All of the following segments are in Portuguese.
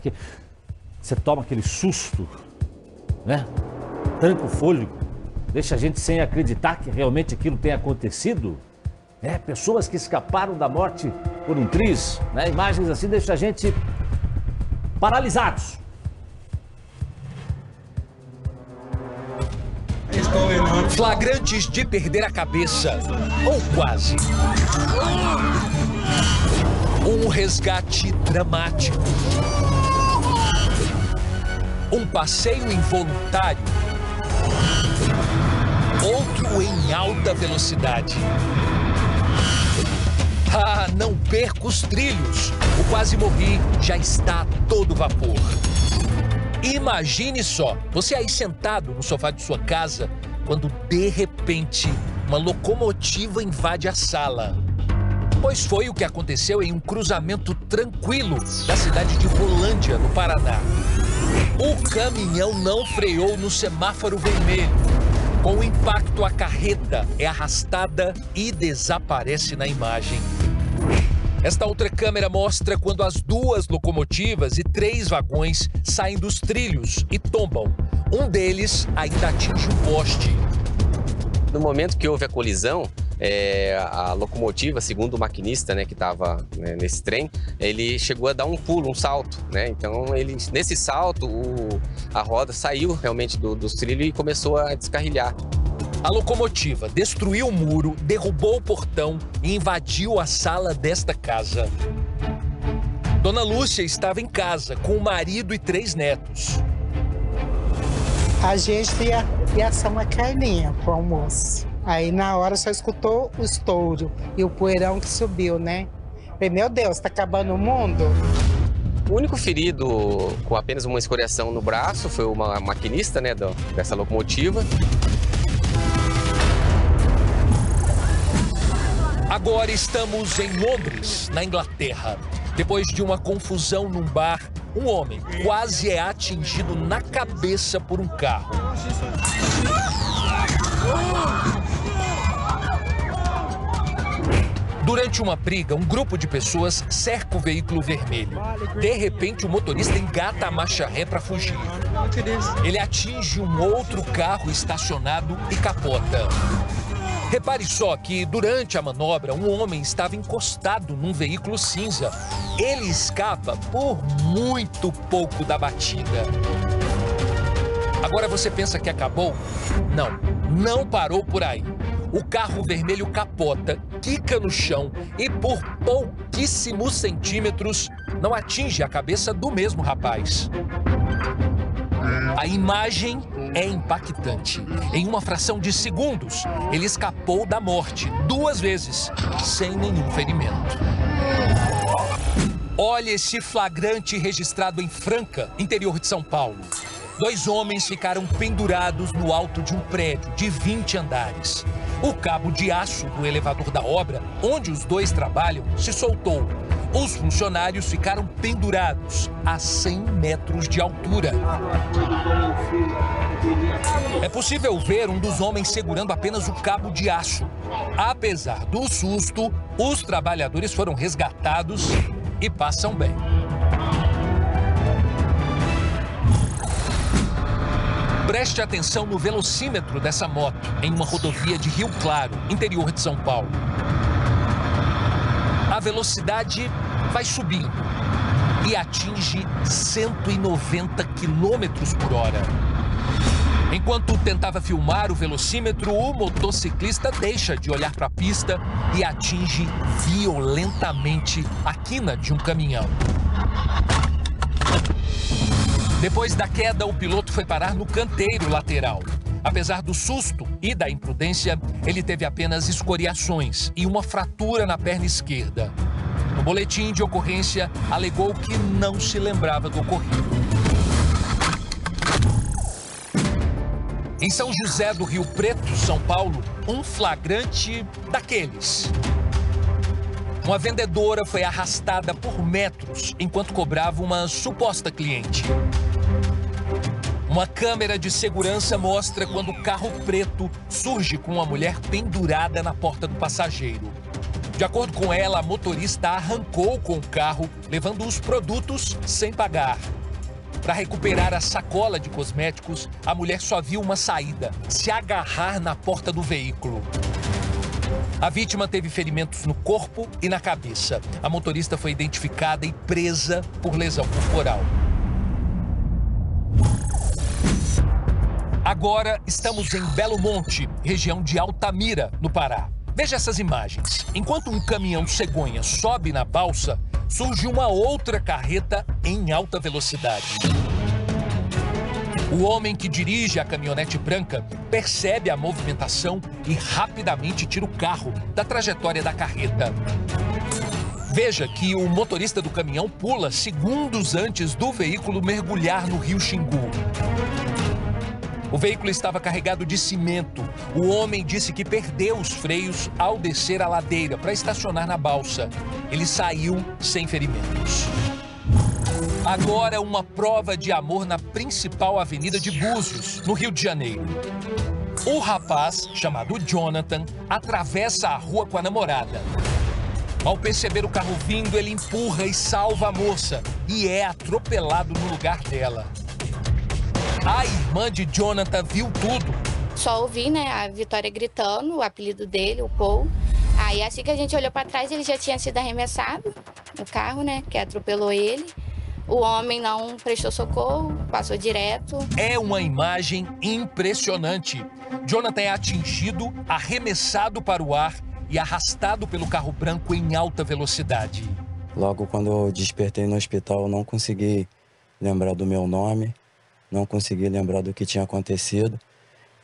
que você toma aquele susto, né? Tranca o fôlego, deixa a gente sem acreditar que realmente aquilo tenha acontecido. É, pessoas que escaparam da morte por um triz, né? Imagens assim deixam a gente paralisados. Flagrantes de perder a cabeça, ou quase. Um resgate dramático. Um passeio involuntário. Outro em alta velocidade. Ah, não perca os trilhos. O quase morri já está a todo vapor. Imagine só, você aí sentado no sofá de sua casa, quando de repente uma locomotiva invade a sala. Pois foi o que aconteceu em um cruzamento tranquilo da cidade de Rolândia, no Paraná. O caminhão não freou no semáforo vermelho. Com o impacto, a carreta é arrastada e desaparece na imagem. Esta outra câmera mostra quando as duas locomotivas e três vagões saem dos trilhos e tombam. Um deles ainda atinge o poste. No momento que houve a colisão, é, a locomotiva, segundo o maquinista né, que estava né, nesse trem, ele chegou a dar um pulo, um salto. Né? Então, ele, nesse salto, o, a roda saiu realmente do, dos trilhos e começou a descarrilhar. A locomotiva destruiu o muro, derrubou o portão e invadiu a sala desta casa. Dona Lúcia estava em casa com o marido e três netos. A gente ia, ia assar uma carninha pro almoço. Aí na hora só escutou o estouro e o poeirão que subiu, né? Falei, meu Deus, tá acabando o mundo? O único ferido com apenas uma escoriação no braço foi uma maquinista né, dessa locomotiva. Agora estamos em Londres, na Inglaterra. Depois de uma confusão num bar, um homem quase é atingido na cabeça por um carro. Durante uma briga, um grupo de pessoas cerca o veículo vermelho. De repente, o motorista engata a marcha ré para fugir. Ele atinge um outro carro estacionado e capota. Repare só que durante a manobra, um homem estava encostado num veículo cinza. Ele escapa por muito pouco da batida. Agora você pensa que acabou? Não, não parou por aí. O carro vermelho capota, quica no chão e por pouquíssimos centímetros não atinge a cabeça do mesmo rapaz. A imagem é impactante. Em uma fração de segundos, ele escapou da morte duas vezes, sem nenhum ferimento. Olha esse flagrante registrado em Franca, interior de São Paulo. Dois homens ficaram pendurados no alto de um prédio de 20 andares. O cabo de aço do elevador da obra, onde os dois trabalham, se soltou. Os funcionários ficaram pendurados a 100 metros de altura. É possível ver um dos homens segurando apenas o cabo de aço. Apesar do susto, os trabalhadores foram resgatados e passam bem. Preste atenção no velocímetro dessa moto em uma rodovia de Rio Claro, interior de São Paulo. A velocidade vai subindo e atinge 190 quilômetros por hora. Enquanto tentava filmar o velocímetro, o motociclista deixa de olhar para a pista e atinge violentamente a quina de um caminhão. Depois da queda, o piloto foi parar no canteiro lateral. Apesar do susto e da imprudência, ele teve apenas escoriações e uma fratura na perna esquerda. No boletim de ocorrência, alegou que não se lembrava do ocorrido. Em São José do Rio Preto, São Paulo, um flagrante daqueles. Uma vendedora foi arrastada por metros enquanto cobrava uma suposta cliente. Uma câmera de segurança mostra quando o carro preto surge com uma mulher pendurada na porta do passageiro. De acordo com ela, a motorista arrancou com o carro, levando os produtos sem pagar. Para recuperar a sacola de cosméticos, a mulher só viu uma saída: se agarrar na porta do veículo. A vítima teve ferimentos no corpo e na cabeça. A motorista foi identificada e presa por lesão corporal. Agora estamos em Belo Monte, região de Altamira, no Pará. Veja essas imagens. Enquanto um caminhão cegonha sobe na balsa, surge uma outra carreta em alta velocidade. O homem que dirige a caminhonete branca percebe a movimentação e rapidamente tira o carro da trajetória da carreta. Veja que o motorista do caminhão pula segundos antes do veículo mergulhar no rio Xingu. O veículo estava carregado de cimento. O homem disse que perdeu os freios ao descer a ladeira para estacionar na balsa. Ele saiu sem ferimentos. Agora uma prova de amor na principal avenida de Búzios, no Rio de Janeiro. O rapaz, chamado Jonathan, atravessa a rua com a namorada. Ao perceber o carro vindo, ele empurra e salva a moça e é atropelado no lugar dela. A irmã de Jonathan viu tudo. Só ouvi, né, a Vitória gritando, o apelido dele, o Paul. Aí assim que a gente olhou para trás, ele já tinha sido arremessado no carro, né, que atropelou ele. O homem não prestou socorro, passou direto. É uma imagem impressionante. Jonathan é atingido, arremessado para o ar e arrastado pelo carro branco em alta velocidade. Logo quando eu despertei no hospital, eu não consegui lembrar do meu nome, não consegui lembrar do que tinha acontecido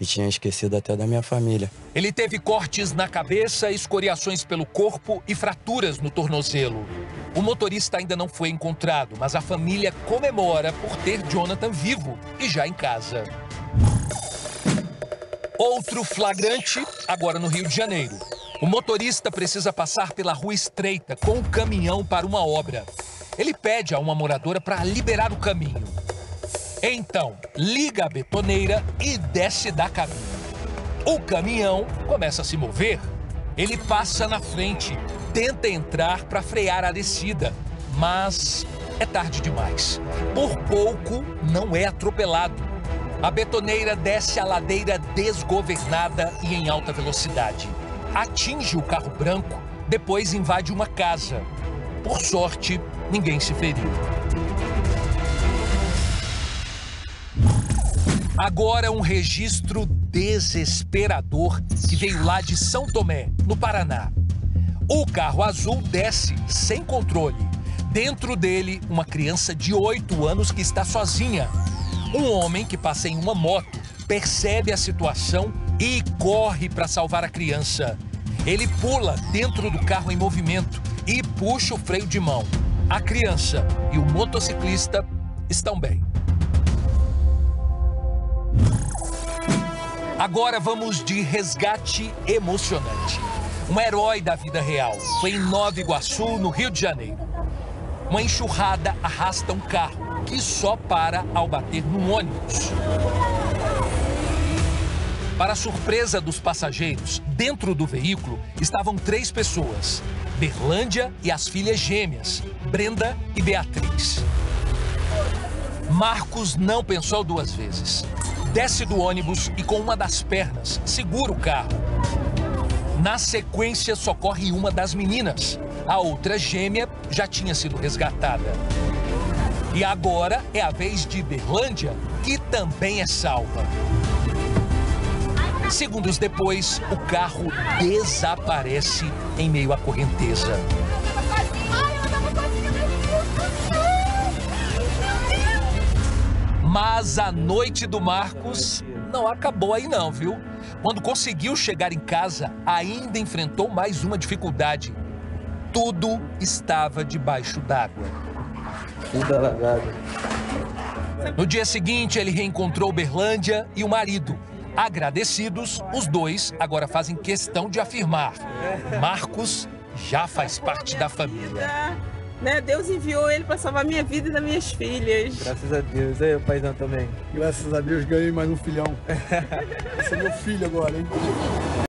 e tinha esquecido até da minha família. Ele teve cortes na cabeça, escoriações pelo corpo e fraturas no tornozelo. O motorista ainda não foi encontrado, mas a família comemora por ter Jonathan vivo e já em casa. Outro flagrante, agora no Rio de Janeiro. O motorista precisa passar pela rua estreita com o caminhão para uma obra. Ele pede a uma moradora para liberar o caminho. Então, liga a betoneira e desce da cabine. O caminhão começa a se mover. Ele passa na frente, tenta entrar para frear a descida, mas é tarde demais. Por pouco não é atropelado. A betoneira desce a ladeira desgovernada e em alta velocidade. Atinge o carro branco, depois invade uma casa. Por sorte, ninguém se feriu. Agora um registro desesperador que veio lá de São Tomé, no Paraná. O carro azul desce sem controle. Dentro dele, uma criança de 8 anos que está sozinha. Um homem que passa em uma moto percebe a situação e corre para salvar a criança. Ele pula dentro do carro em movimento e puxa o freio de mão. A criança e o motociclista estão bem. Agora vamos de resgate emocionante. Um herói da vida real foi em Nova Iguaçu, no Rio de Janeiro. Uma enxurrada arrasta um carro que só para ao bater num ônibus. Para surpresa dos passageiros, dentro do veículo estavam três pessoas: Berlândia e as filhas gêmeas, Brenda e Beatriz. Marcos não pensou duas vezes desce do ônibus e com uma das pernas segura o carro. Na sequência, socorre uma das meninas. A outra gêmea já tinha sido resgatada. E agora é a vez de Berlândia, que também é salva. Segundos depois, o carro desaparece em meio à correnteza. Mas a noite do Marcos não acabou aí não, viu? Quando conseguiu chegar em casa, ainda enfrentou mais uma dificuldade. Tudo estava debaixo d'água. Tudo alagado. No dia seguinte, ele reencontrou Berlândia e o marido. Agradecidos, os dois agora fazem questão de afirmar: Marcos já faz parte da família. Né? Deus enviou ele para salvar minha vida e das minhas filhas. Graças a Deus. Aí, o paizão também. Graças a Deus ganhei mais um filhão. Esse é meu filho agora, hein?